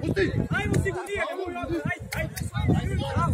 Pusti! Ajmo si go dijete, moj ajde, ajde.